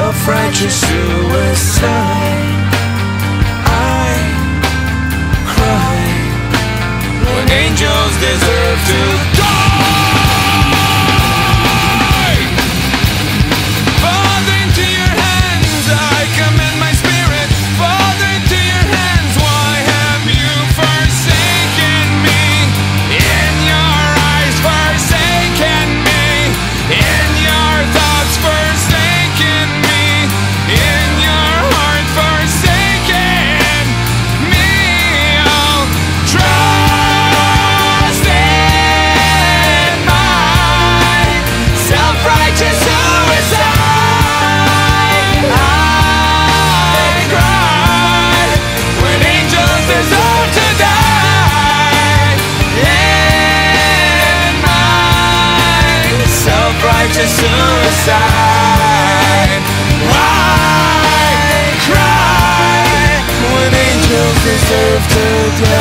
self-righteous suicide. I cry when angels deserve to die. to suicide. Why cry when angels deserve to die?